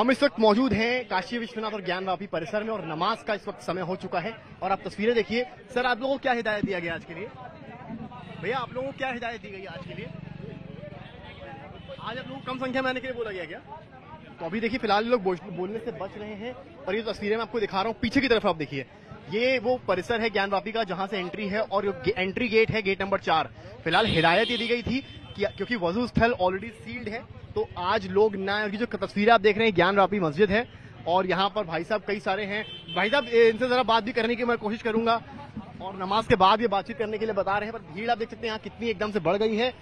हम इस वक्त मौजूद हैं काशी विश्वनाथ और ज्ञानवापी परिसर में और नमाज़ का इस वक्त समय हो चुका है। और आप तस्वीरें देखिए। सर, आप लोगों को क्या हिदायत दिया गया आज के लिए? भैया, आप लोगों को क्या हिदायत दी गई आज के लिए? आज आप लोगों कम संख्या में आने के लिए बोला गया क्या? तो अभी देखिए, फ़िलहाल लोग बोलने से बच रहे हैं। और ये तस्वीरें मैं आपको दिखा रहा हूँ। पीछे की तरफ़ आप देखिए। ये वो परिसर है ज्ञानवापी का, जहाँ से एंट्री है और एंट्री गेट है गेट नंबर चार। फ़िलहाल हिदायत ये दी गई थी कि क्योंकि वज़ू स्थल ऑलरेडी सील्ड है तो आज लोग ना, ये जो तस्वीरें आप देख रहे हैं, ज्ञानवापी मस्जिद है, और यहाँ पर भाई साहब कई सारे हैं। भाई साहब इनसे जरा बात भी करने की मैं कोशिश करूँगा, और नमाज़ के बाद ये बातचीत करने के लिए बता रहे हैं, पर भीड़ आप देख सकते हैं, यहाँ कितनी एकदम से बढ़ गई है।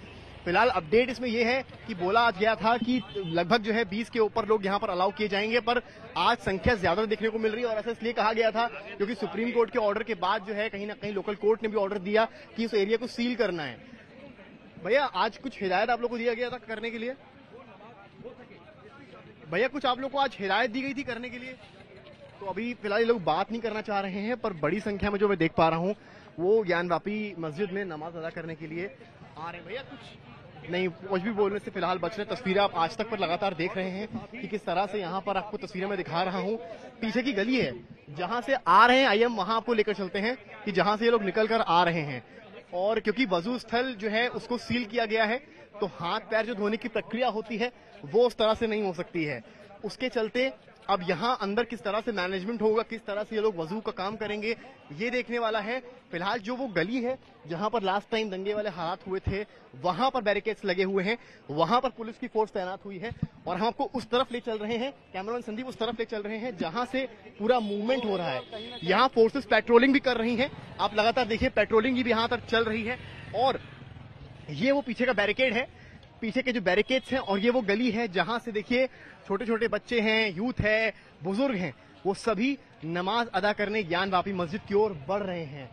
फ़िलहाल अपडेट इसमें यह है कि बोला आज गया था कि लगभग जो है 20 के ऊपर लोग यहाँ पर अलाउ किए जाएँगे, पर आज संख्या ज़्यादा देखने को मिल रही है और ऐसा इसलिए कहा गया था क्योंकि सुप्रीम कोर्ट के ऑर्डर के बाद जो है कहीं ना कहीं लोकल कोर्ट ने भी ऑर्डर दिया कि उस एरिया को सील करना है। भैया, आज कुछ हिदायत आप लोग को दिया गया था करने के लिए? भैया, कुछ आप लोग को आज हिदायत दी गई थी करने के लिए? तो अभी फ़िलहाल ये लोग बात नहीं करना चाह रहे हैं, पर बड़ी संख्या में जो मैं देख पा रहा हूँ वो ज्ञानवापी मस्जिद में नमाज़ अदा करने के लिए आ रहे भैया, कुछ नहीं, कुछ भी बोलने से फ़िलहाल बच रहे तस्वीरें आप आज तक पर लगातार देख रहे हैं कि किस तरह से यहाँ पर आपको तस्वीरें मैं दिखा रहा हूँ। पीछे की गली है, जहाँ से आ रहे हैं आई एम वहाँ आपको लेकर चलते हैं कि जहाँ से ये लोग निकल कर आ रहे हैं। और क्योंकि वज़ू स्थल जो है, उसको सील किया गया है तो हाथ पैर जो धोने की प्रक्रिया होती है, वो उस तरह से नहीं हो सकती है। उसके चलते अब यहाँ अंदर किस तरह से मैनेजमेंट होगा, किस तरह से ये लोग वज़ू का काम करेंगे, ये देखने वाला है। फ़िलहाल जो वो गली है, जहाँ पर लास्ट टाइम दंगे वाले हालात हुए थे, वहाँ पर बैरिकेड्स लगे हुए हैं, वहाँ पर पुलिस की फोर्स तैनात हुई है, और हम आपको उस तरफ़ ले चल रहे हैं कैमरामैन संदीप उस तरफ़ ले चल रहे हैं, जहाँ से पूरा मूवमेंट हो रहा है। यहाँ फोर्सेस पेट्रोलिंग भी कर रही है। आप लगातार देखिए पेट्रोलिंग भी यहाँ तक चल रही है, और ये वो पीछे का बैरिकेड है पीछे के जो बैरिकेड्स हैं, और ये वो गली है जहाँ से देखिए छोटे छोटे बच्चे हैं यूथ है, बुज़ुर्ग हैं, वो सभी नमाज़ अदा करने ज्ञान वापी मस्जिद की ओर बढ़ रहे हैं।